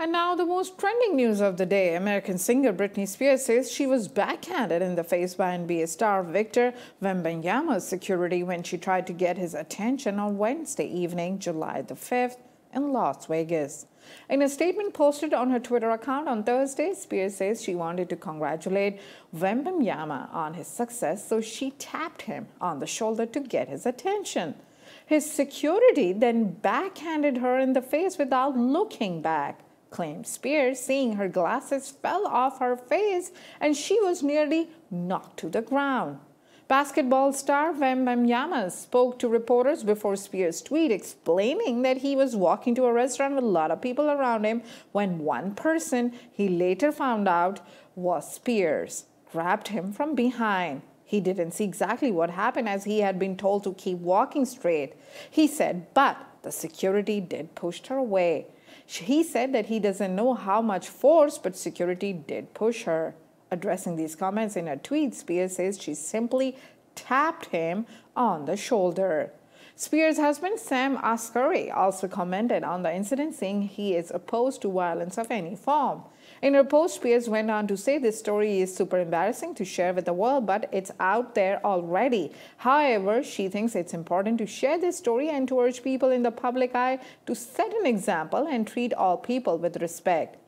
And now the most trending news of the day. American singer Britney Spears says she was backhanded in the face by NBA star Victor Wembanyama's security when she tried to get his attention on Wednesday evening, July the 5th in Las Vegas. In a statement posted on her Twitter account on Thursday, Spears says she wanted to congratulate Wembanyama on his success, so she tapped him on the shoulder to get his attention. His security then backhanded her in the face without looking back claimed Spears, seeing her glasses fell off her face and she was nearly knocked to the ground. Basketball star Wembanyama spoke to reporters before Spears' tweet explaining that he was walking to a restaurant with a lot of people around him when one person he later found out was Spears grabbed him from behind. He didn't see exactly what happened as he had been told to keep walking straight. He said, but the security did push her away. He said that he doesn't know how much force, but security did push her. Addressing these comments in a tweet, Spears says she simply tapped him on the shoulder. Spears' husband Sam Asghari also commented on the incident, saying he is opposed to violence of any form. In her post, Spears went on to say this story is super embarrassing to share with the world, but it's out there already. However, she thinks it's important to share this story and to urge people in the public eye to set an example and treat all people with respect.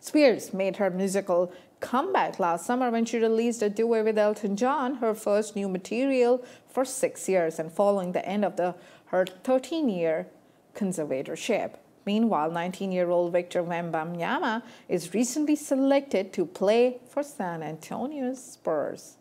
Spears made her musical comeback last summer when she released a duet with Elton John, her first new material for six years and following the end of the, her 13-year conservatorship. Meanwhile, 19-year-old Victor Wembanyama is recently selected to play for San Antonio Spurs.